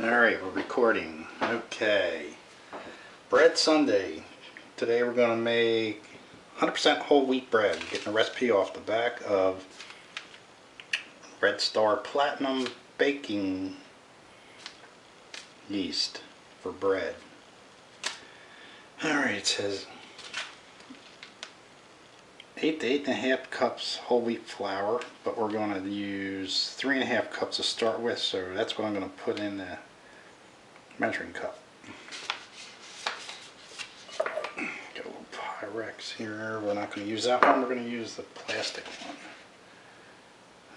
Alright, we're recording. Okay. Bread Sunday. Today we're going to make 100% whole wheat bread. Getting a recipe off the back of Red Star Platinum Baking Yeast for bread. Alright, it says 8 to 8.5 cups whole wheat flour, but we're going to use 3.5 cups to start with, so that's what I'm going to put in the measuring cup. Got a little Pyrex here. We're not going to use that one. We're going to use the plastic one.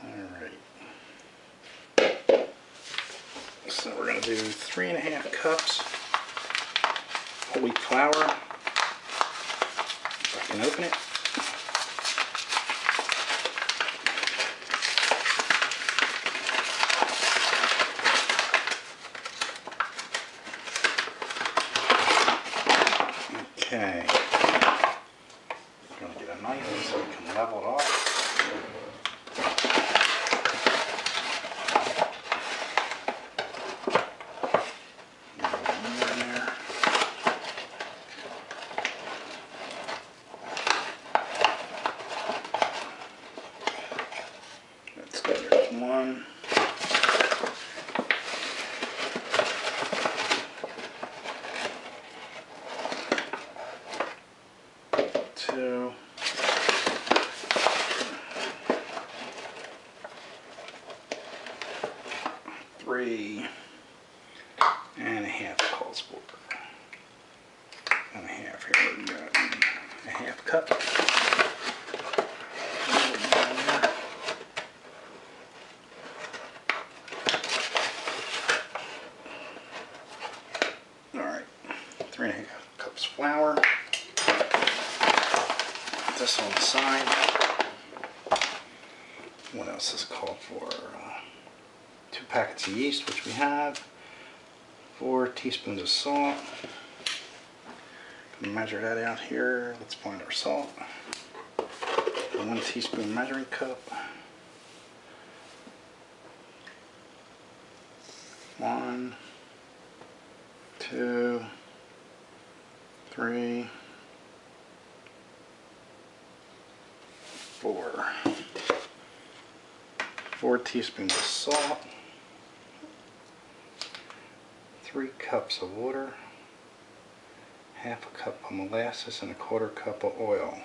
Alright. So we're going to do three and a half cups whole wheat flour. I can open it. Okay. Gonna get a knife so we can level it off. Get a little more in there. Let's go. There's one. Two, three, and a half calls for. And a half here, we got a half cup. All right, three and a half cups flour this on the side. What else is called for? Uh, two packets of yeast, which we have. Four teaspoons of salt. Measure that out here. Let's find our salt. One teaspoon measuring cup. One, two, three, 4 teaspoons of salt, 3 cups of water, half a cup of molasses, and a quarter cup of oil.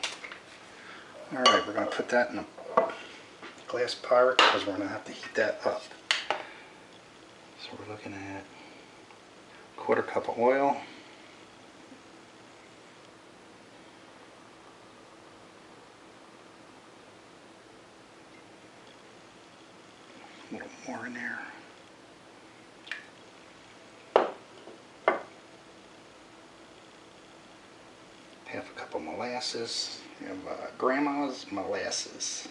Alright, we're going to put that in a glass Pyrex because we're going to have to heat that up. So we're looking at a quarter cup of oil, more in there. Half a cup of molasses. Have uh, grandma's molasses.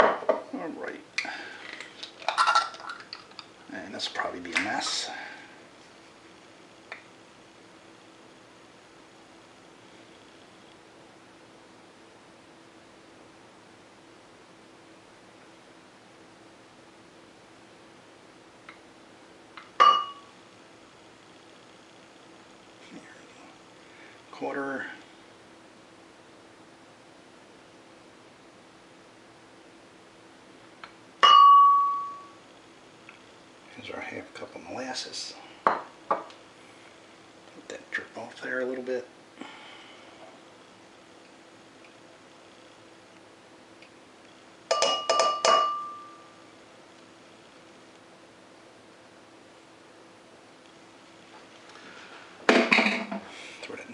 Alright. And this will probably be a mess. Quarter. Here's our half cup of molasses. Let that drip off there a little bit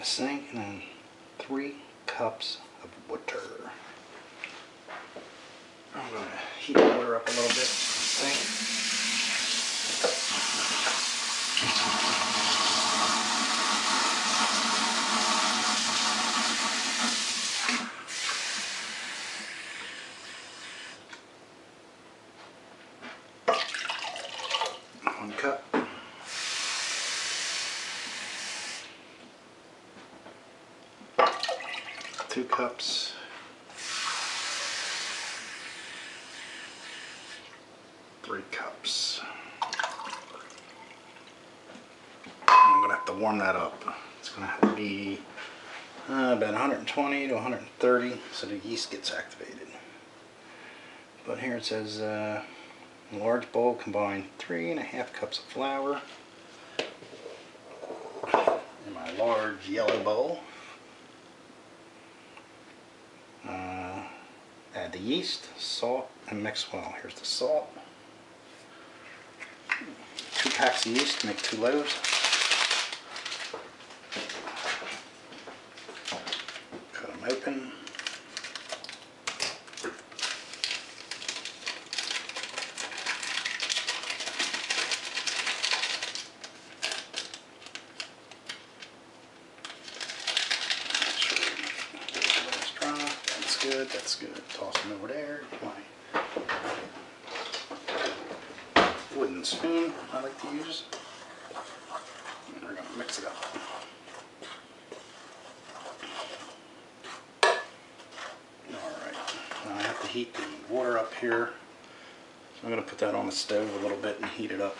the sink and then three cups of water. I'm going to heat the water up a little bit in sink. One cup. Two cups. Three cups. I'm gonna have to warm that up. It's gonna have to be uh, about 120 to 130 so the yeast gets activated. But here it says uh, large bowl combine three and a half cups of flour in my large yellow bowl. Uh, add the yeast, salt, and mix well. Here's the salt. Two packs of yeast to make two loaves. Cut them open. That's good. Toss them over there. My wooden spoon I like to use. And we're gonna mix it up. Alright, now I have to heat the water up here. So I'm gonna put that on the stove a little bit and heat it up.